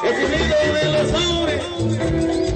La familia Rojas,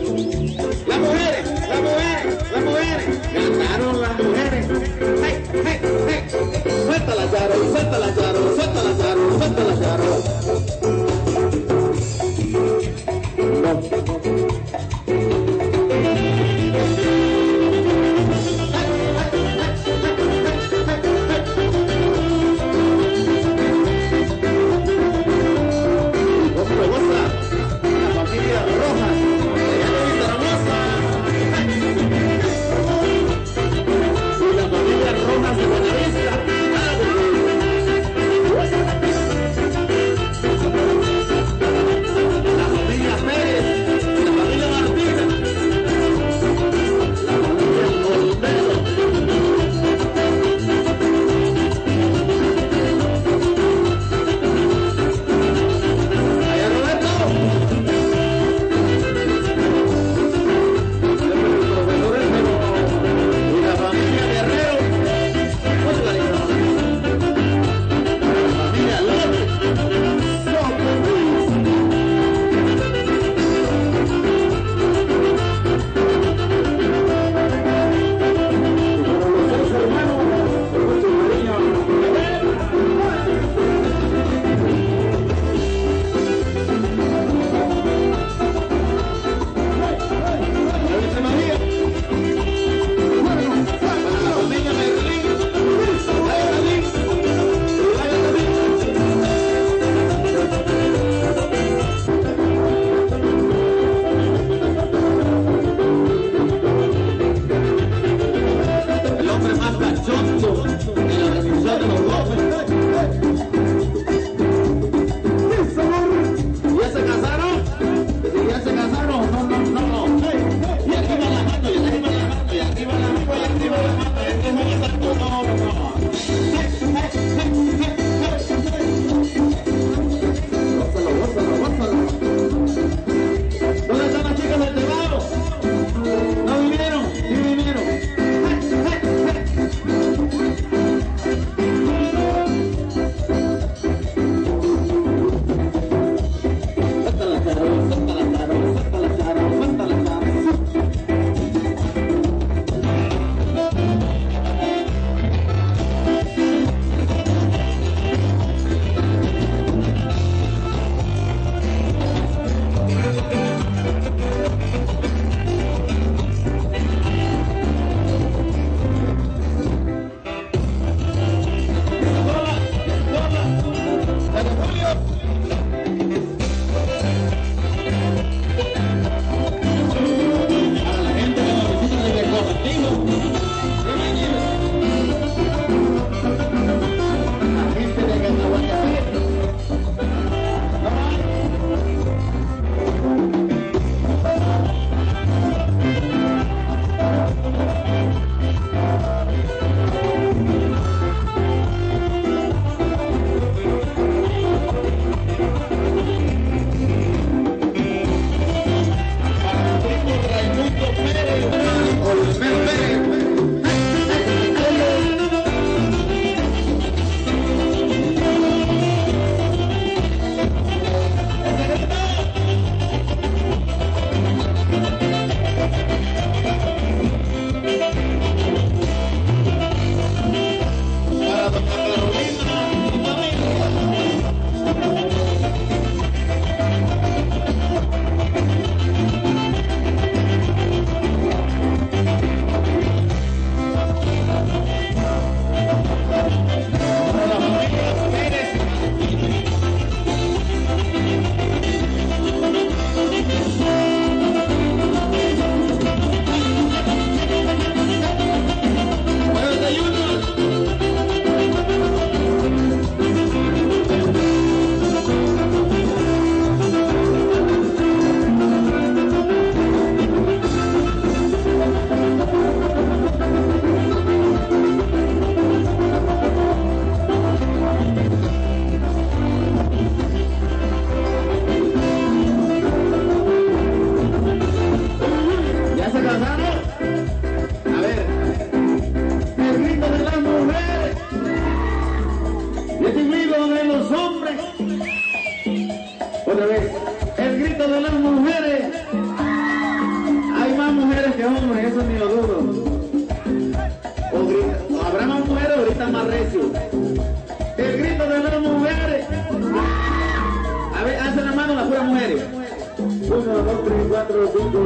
4, 5,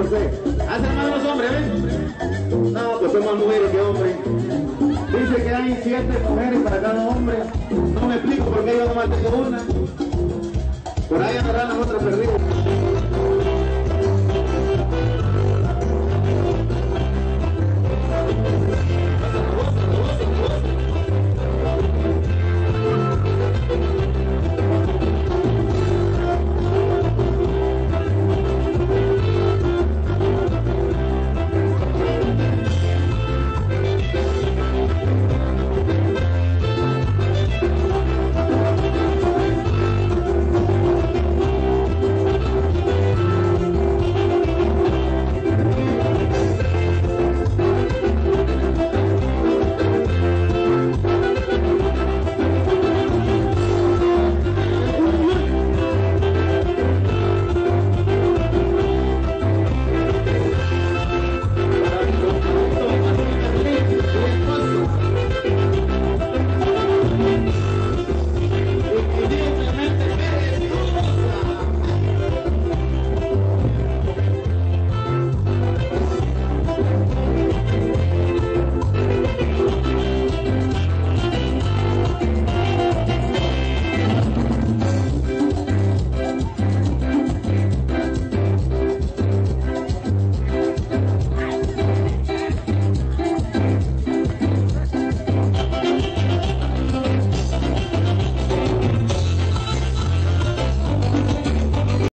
más los hombres, ¿ven? No, pues son más mujeres que hombres. Dice que hay siete mujeres para cada hombre. No me explico por qué yo nomás tengo una. Por ahí andarán las otras perdidas.